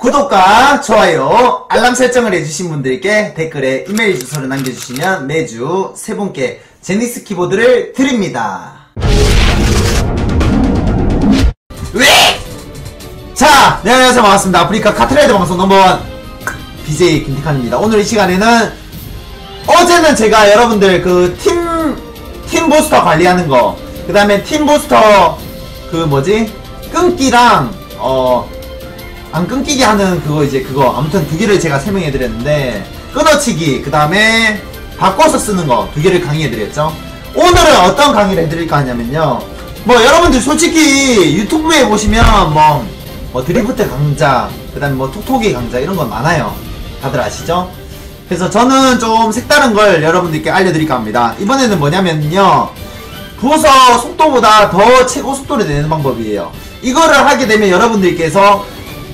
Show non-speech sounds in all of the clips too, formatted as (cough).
구독과 좋아요, 알람 설정을 해주신 분들께 댓글에 이메일 주소를 남겨주시면 매주 세 분께 제니스 키보드를 드립니다. 왜? 자, 네, 안녕하세요. 반갑습니다. 아프리카 카트라이더 방송 넘버원 BJ 김태칸입니다. 오늘 이 시간에는 어제는 제가 여러분들 그 팀, 팀 부스터 관리하는 거, 그 다음에 팀 부스터 그 뭐지? 끊기랑, 어, 안 끊기게 하는 그거 이제 그거. 아무튼 두 개를 제가 설명해 드렸는데 끊어치기 그 다음에 바꿔서 쓰는 거 두 개를 강의해 드렸죠. 오늘은 어떤 강의를 해드릴까 하냐면요. 뭐 여러분들 솔직히 유튜브에 보시면 뭐, 뭐 드리프트 강좌 그 다음에 뭐 톡톡이 강좌 이런 건 많아요. 다들 아시죠? 그래서 저는 좀 색다른 걸 여러분들께 알려드릴까 합니다. 이번에는 뭐냐면요. 부스터 속도보다 더 최고 속도를 내는 방법이에요. 이거를 하게 되면 여러분들께서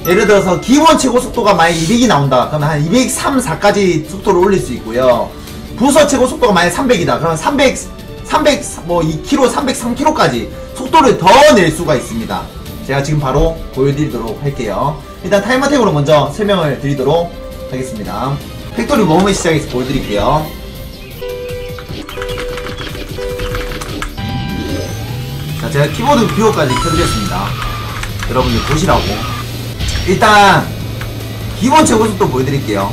예를 들어서 기본 최고 속도가 만약 200이 나온다. 그러면 한 203, 4까지 속도를 올릴 수 있고요. 부스터 최고 속도가 만약 300이다. 그러면 300, 300, 뭐 2km, 303km까지 속도를 더 낼 수가 있습니다. 제가 지금 바로 보여드리도록 할게요. 일단 time attack으로 먼저 설명을 드리도록 하겠습니다. 팩토리 웜을 시작해서 보여드릴게요. 자 제가 키보드 뷰어까지 켜드렸습니다. 여러분들 보시라고 일단 기본 최고 속도 보여드릴게요.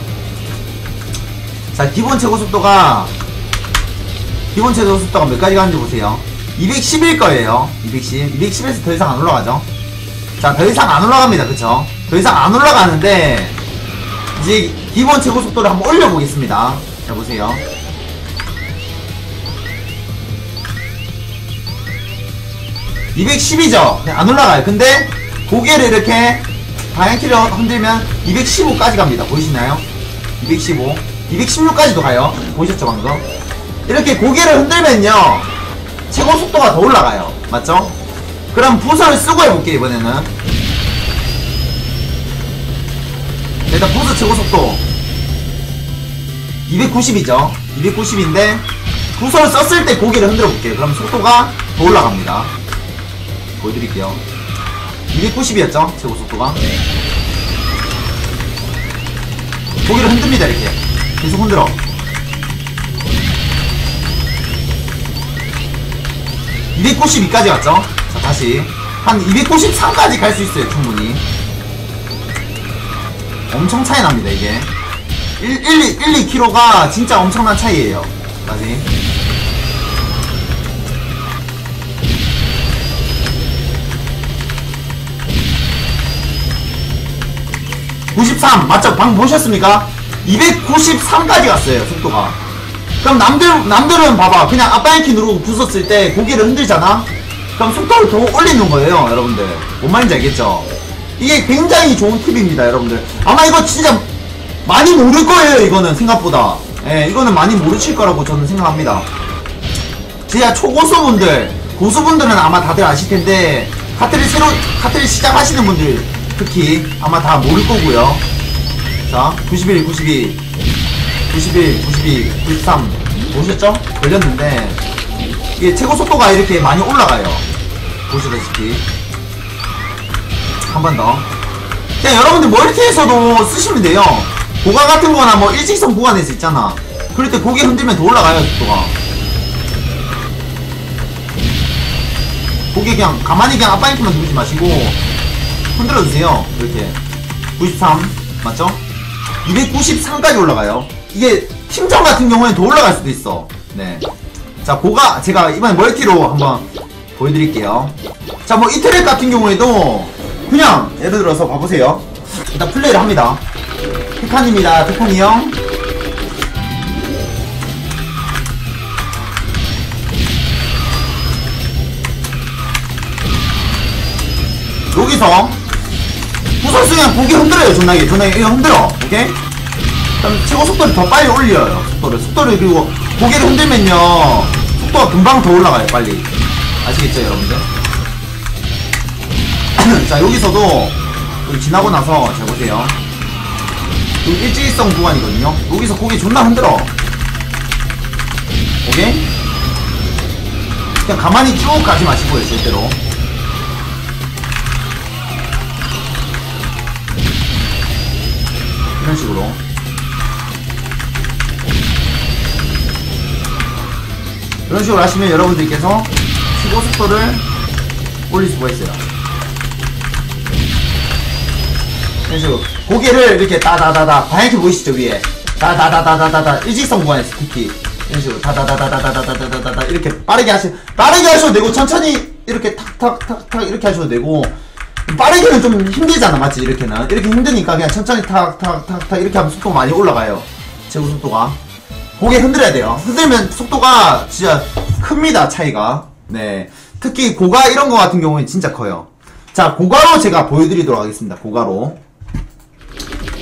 자 기본 최고 속도가 기본 최고 속도가 몇 가지 가는지 보세요. 210일 거예요. 210 210에서 더 이상 안 올라가죠? 자 더 이상 안 올라갑니다. 그쵸? 더 이상 안 올라가는데 이제 기본 최고 속도를 한번 올려보겠습니다. 자 보세요. (210이죠) 안 올라가요. 근데 고개를 이렇게 방향키를 흔들면 215까지 갑니다. 보이시나요? 215. 216까지도 가요. 보이셨죠, 방금? 이렇게 고개를 흔들면요. 최고 속도가 더 올라가요. 맞죠? 그럼 부서를 쓰고 해볼게요, 이번에는. 일단 부서 최고 속도. 290이죠. 290인데, 부서를 썼을 때 고개를 흔들어 볼게요. 그럼 속도가 더 올라갑니다. 보여드릴게요. 290이었죠? 최고 속도가. 고기를 흔듭니다, 이렇게. 계속 흔들어. (292까지) 갔죠? 자, 다시. 한 293까지 갈 수 있어요, 충분히. 엄청 차이 납니다, 이게. 1, 1, 1, 2kg가 진짜 엄청난 차이에요. 다시. 93 맞죠? 방금 보셨습니까? 293까지 갔어요 속도가 그럼 남들, 남들은 봐봐 그냥 앞방향키 누르고 부쉈을 때 고개를 흔들잖아? 그럼 속도를 더 올리는 거예요 여러분들 뭔 말인지 알겠죠? 이게 굉장히 좋은 팁입니다 여러분들 아마 이거 진짜 많이 모를 거예요 이거는 생각보다 예 이거는 많이 모르실 거라고 저는 생각합니다 진짜 초고수분들 고수분들은 아마 다들 아실 텐데 카트를 새로 카트를 시작하시는 분들 특히 아마 다 모를 거고요. 자, 91, 92, 91, 92, 93 보셨죠? 걸렸는데 이게 최고 속도가 이렇게 많이 올라가요. 보시다시피 한 번 더. 그냥 여러분들 멀티에서도 쓰시면 돼요. 고가 같은 거나 뭐 일직선 구간에서 있잖아. 그럴 때 고개 흔들면 더 올라가요, 속도가. 고개 그냥 가만히 그냥 앞방향키만 누르지 마시고 흔들어주세요. 이렇게. 93 맞죠? 293까지 올라가요. 이게 팀전 같은 경우에는 더 올라갈 수도 있어. 네자 고가 제가 이번에 멀티로 한번 보여드릴게요. 자 뭐 이 트랙 같은 경우에도 그냥 예를 들어서 봐보세요. 일단 플레이를 합니다. 테칸입니다. 테칸이 형. 여기서 부서스 그냥 고개 흔들어요 존나게. 존나게 이거 흔들어. 오케이? 그럼 최고 속도를 더 빨리 올려요 속도를. 속도를 그리고 고개를 흔들면요. 속도가 금방 더 올라가요 빨리. 아시겠죠 여러분들? (clears throat) 자 여기서도 여기 지나고 나서 잘 보세요. 여기 일직선 구간이거든요. 여기서 고개 존나 흔들어. 오케이? 그냥 가만히 쭉 가지 마시고요 절대로 이런 식으로 이런 식으로 하시면 여러분들께서 최고 속도를 올릴 수가 있어요 이런 식으로 고개를 이렇게 따다다다 방향키 보이시죠 위에 다다다다다다다 일직선 구간에서 특히 이런 식으로 다다다다다다다다다다 이렇게 빠르게 하시 빠르게 하셔도 되고 천천히 이렇게 탁탁탁탁 이렇게 하셔도 되고 빠르게는 좀 힘들잖아 맞지? 이렇게는. 이렇게 힘드니까 그냥 천천히 탁탁탁탁 이렇게 하면 속도가 많이 올라가요. 최고 속도가. 고개 흔들어야 돼요. 흔들면 속도가 진짜 큽니다 차이가. 네. 특히 고가 이런 거 같은 경우는 진짜 커요. 자 고가로 제가 보여드리도록 하겠습니다 고가로.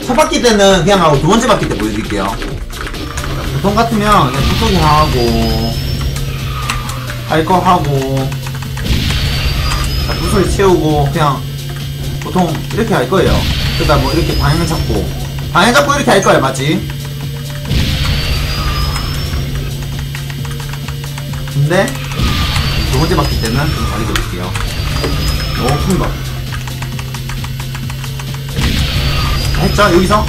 첫 바퀴 때는 그냥 하고 두 번째 바퀴 때 보여드릴게요. 보통 같으면 그냥 톡톡이 하고 할 거 하고 자 부술 채우고 그냥 보통 이렇게 할 거예요. 그러다 뭐 이렇게 방향 잡고. 방향 잡고 이렇게 할 거예요 맞지? 근데 두 번째 바퀴 때는 좀 다르게 볼게요. 너무 큰 거. 했죠? 여기서?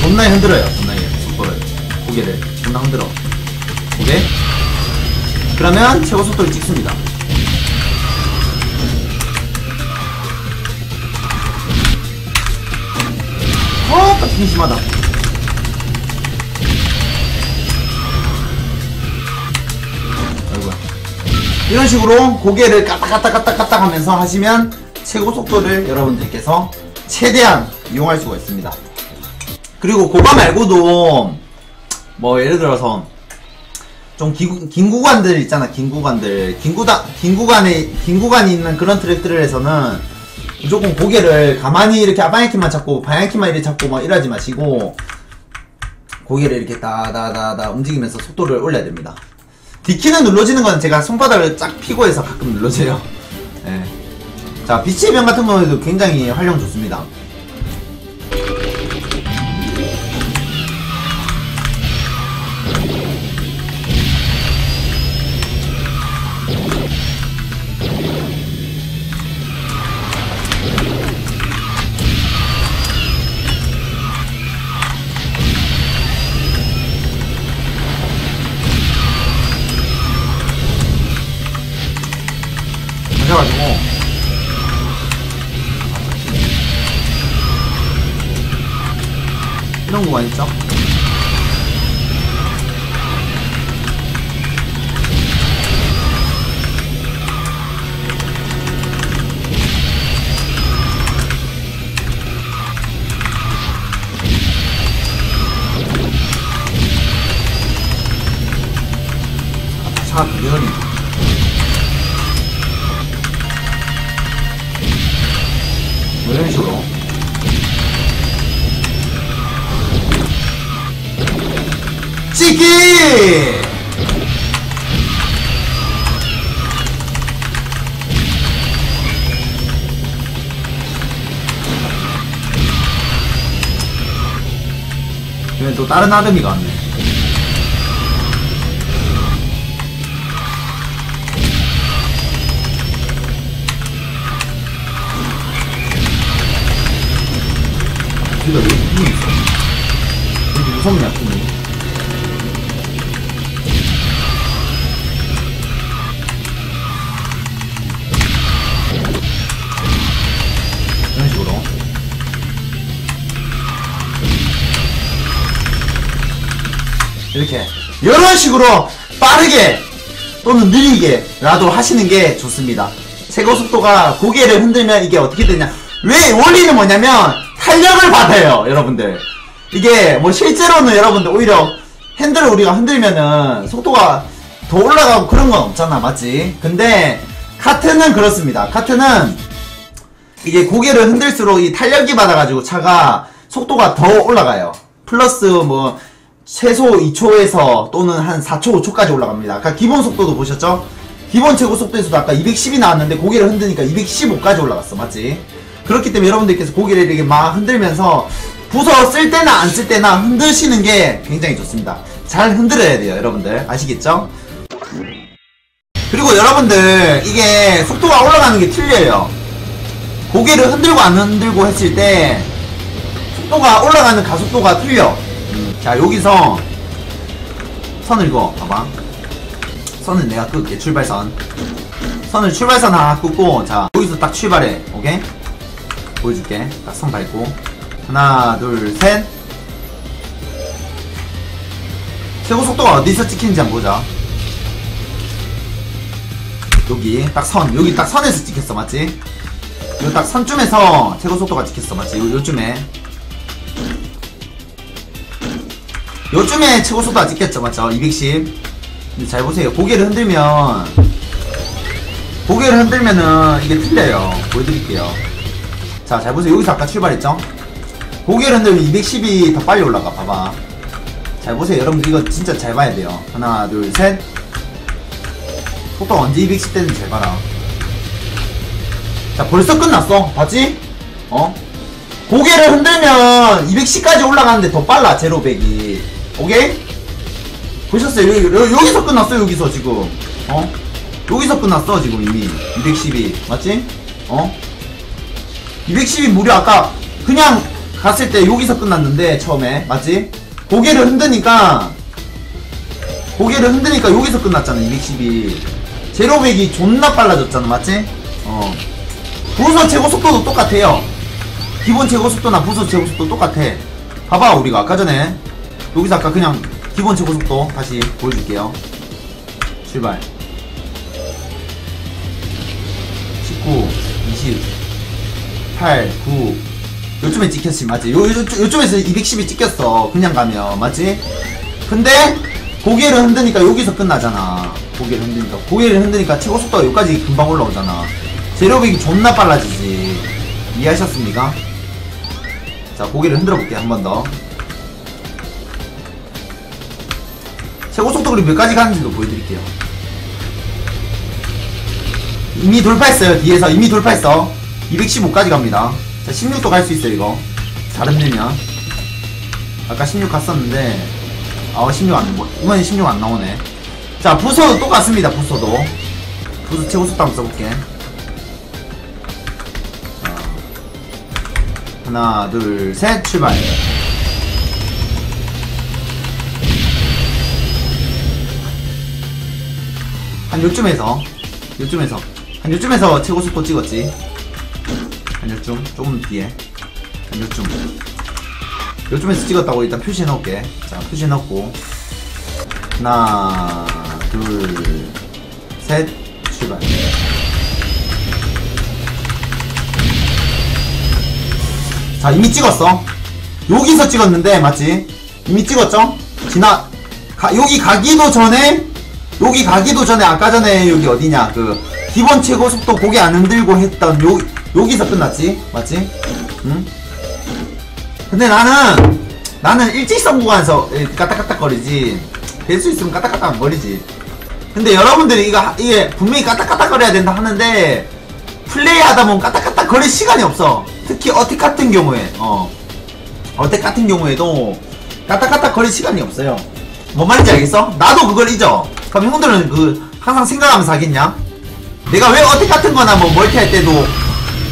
존나 흔들어요 존나 게. 속도를. 고개를. 존나 흔들어. 고개. 그러면 최고 속도를 찍습니다 어, 딱 심하다. 아이고야. 이런 식으로 고개를 까딱까딱까딱까딱 하면서 하시면 최고 속도를 여러분들께서 최대한 이용할 수가 있습니다. 그리고 고가 말고도 뭐 예를 들어서 좀 긴, 긴 구간들 있잖아 긴 구간들 긴 구간 긴 구간에 긴 구간이 있는 그런 트랙들을 해서는 무조건 고개를 가만히 이렇게 방향키만 잡고 방향키만 이렇게 잡고 막 이러지 마시고 고개를 이렇게 다다다다 움직이면서 속도를 올려야 됩니다. D키는 눌러지는 건 제가 손바닥을 쫙 피고 해서 가끔 눌러져요. 예. 자, 빛의 병 같은 경우에도 굉장히 활용 좋습니다. 가지고. 이런 거가 있죠? 샷 면이. 다른 아름이가 왔네 뒤가 왜 이렇게 있어? 왜 이렇게 무섭냐, 팀이. 이렇게. 이런 식으로 빠르게 또는 느리게 라도 하시는 게 좋습니다. 최고 속도가 고개를 흔들면 이게 어떻게 되냐. 왜 원리는 뭐냐면 탄력을 받아요, 여러분들. 이게 뭐 실제로는 여러분들 오히려 핸들을 우리가 흔들면은 속도가 더 올라가고 그런 건 없잖아, 맞지? 근데 카트는 그렇습니다. 카트는 이게 고개를 흔들수록 이 탄력이 받아가지고 차가 속도가 더 올라가요. 플러스 뭐 최소 2초에서 또는 한 4초, 5초까지 올라갑니다. 아까 기본 속도도 보셨죠? 기본 최고 속도에서도 아까 210이 나왔는데 고개를 흔드니까 215까지 올라갔어. 맞지? 그렇기 때문에 여러분들께서 고개를 이렇게 막 흔들면서 부서 쓸 때나 안 쓸 때나 흔드시는 게 굉장히 좋습니다. 잘 흔들어야 돼요, 여러분들. 아시겠죠? 그리고 여러분들, 이게 속도가 올라가는 게 틀려요. 고개를 흔들고 안 흔들고 했을 때 속도가 올라가는 가속도가 틀려. 음, 자 여기서 선을 이거 봐봐. 선은 내가 끌게 출발선. 선을 출발선 하나 끄고 자 여기서 딱 출발해. 오케이? 보여줄게. 딱 선 밟고 하나 둘 셋. 최고 속도가 어디서 찍히는지 한번 보자. 여기 딱 선, 여기 딱 선에서 찍혔어, 맞지? 여기 딱 선쯤에서 최고 속도가 찍혔어, 맞지? 요, 요쯤에. 요쯤에 최고 속도가 찍혔죠, 맞죠? 210. 근데 잘 보세요. 고개를 흔들면, 고개를 흔들면은 이게 틀려요. 보여드릴게요. 자, 잘 보세요. 여기서 아까 출발했죠? 고개를 흔들면 210이 더 빨리 올라가, 봐봐. 잘 보세요. 여러분들 이거 진짜 잘 봐야 돼요. 하나, 둘, 셋. 속도 언제 210 되는지 잘 봐라. 자, 벌써 끝났어. 봤지? 어? 고개를 흔들면 210까지 올라가는데 더 빨라, 제로 100이. 오케이? 보셨어요? 여기, 여- 여 기서 끝났어, 여기서 지금. 어? 여기서 끝났어, 지금 이미. 210이. 맞지? 어? 210이 무려 아까 그냥 갔을 때 여기서 끝났는데, 처음에. 맞지? 고개를 흔드니까, 고개를 흔드니까 여기서 끝났잖아, 210이. 제로백이 존나 빨라졌잖아, 맞지? 어. 부서 최고 속도도 똑같아요. 기본 최고 속도나 부서 최고 속도 똑같아. 봐봐, 우리가 아까 전에. 여기서 아까 그냥 기본 최고 속도 다시 보여줄게요. 출발. 19, 20, 8, 9. 요쯤에 찍혔지, 맞지? 요, 요, 요쯤에서 210이 찍혔어. 그냥 가면, 맞지? 근데, 고개를 흔드니까 여기서 끝나잖아. 고개를 흔드니까. 고개를 흔드니까 최고 속도가 여기까지 금방 올라오잖아. 제로백이 존나 빨라지지. 이해하셨습니까? 자, 고개를 흔들어 볼게요, 한 번 더. 최고 속도 그리고 몇 가지 가는지도 보여드릴게요. 이미 돌파했어요, 뒤에서. 이미 돌파했어. 215까지 갑니다. 자, 16도 갈 수 있어요, 이거. 잘 흔들면. 아까 16 갔었는데, 아, 16 안, 뭐, 이번엔 16 안 나오네. 자, 부서도 똑같습니다, 부서도. 부서 최고 속도 한번 써볼게. 자, 하나, 둘, 셋, 출발. 한 요쯤에서, 요쯤에서, 한 요쯤에서 최고 속도 찍었지. 한 요쯤, 조금 뒤에. 한 요쯤. 요쯤에서 찍었다고 일단 표시해 놓을게. 자, 표시해 놓고. 하나, 둘, 셋, 출발. 자, 이미 찍었어. 여기서 찍었는데, 맞지? 이미 찍었죠? 지나, 가, 여기 가기도 전에, 여기 가기도 전에, 아까 전에 여기 어디냐, 그, 기본 최고 속도 고개 안 흔들고 했던 요, 여기서 끝났지? 맞지? 응? 근데 나는, 나는 일직선 구간에서 예, 까딱까딱 거리지. 될 수 있으면 까딱까딱거리지. 근데 여러분들이 이거, 하- 이게 분명히 까딱까딱 거려야 된다 하는데, 플레이 하다 보면 까딱까딱 거릴 시간이 없어. 특히 어택 같은 경우에, 어. 어택 같은 경우에도 까딱까딱 거릴 시간이 없어요. 뭔 말인지 알겠어? 나도 그걸 잊어. 그럼 형들은 그, 항상 생각하면서 하겠냐? 내가 왜 어택 같은 거나 뭐 멀티 할 때도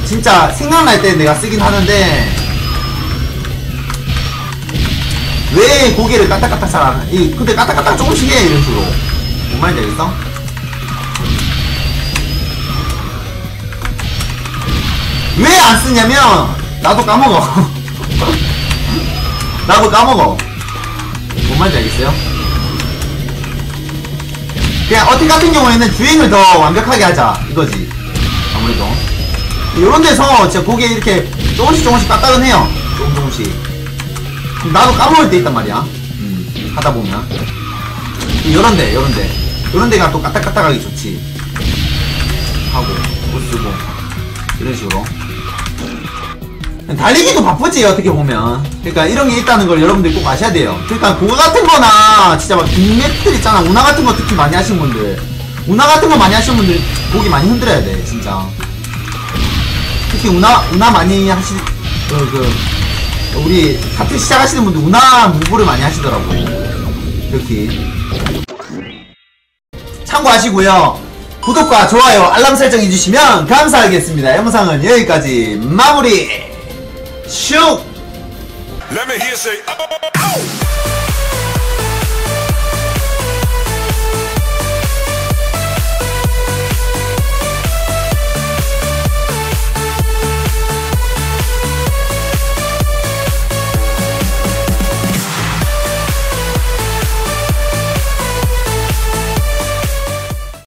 진짜 생각날 때 내가 쓰긴 하는데, 왜 고개를 까딱까딱 잘 안, 이, 근데 까딱까딱 조금씩 해, 이런 식으로. 뭔 말인지 알겠어? 왜 안 쓰냐면, 나도 까먹어. (laughs) 나도 까먹어. 뭔 말인지 알겠어요? 그냥 어택 같은 경우에는 주행을 더 완벽하게 하자. 이거지. 아무래도. 요런 데서 진짜 고개 이렇게 조금씩 조금씩 까딱은 해요. 조금 조금씩. 나도 까먹을 때 있단 말이야. 음, 하다 보면. 요런데, 요런데. 요런데가 또 까딱까딱하기 좋지. 하고, 못 쓰고. 이런 식으로. 달리기도 바쁘지, 어떻게 보면. 그러니까 이런 게 있다는 걸 여러분들 꼭 아셔야 돼요. 그러니까 그거 같은 거나, 진짜 막 빅맵들 있잖아. 운하 같은 거 특히 많이 하시는 분들. 운하 같은 거 많이 하시는 분들, 고기 많이 흔들어야 돼, 진짜. 특히 운하, 운하 많이 하시, 그, 그, 우리 파트 시작하시는 분들 운하 무브를 많이 하시더라고. 특히. 참고하시고요. 구독과 좋아요, 알람 설정 해주시면 감사하겠습니다. 영상은 여기까지 마무리! Shoot! Let me hear say, oh. oh, oh.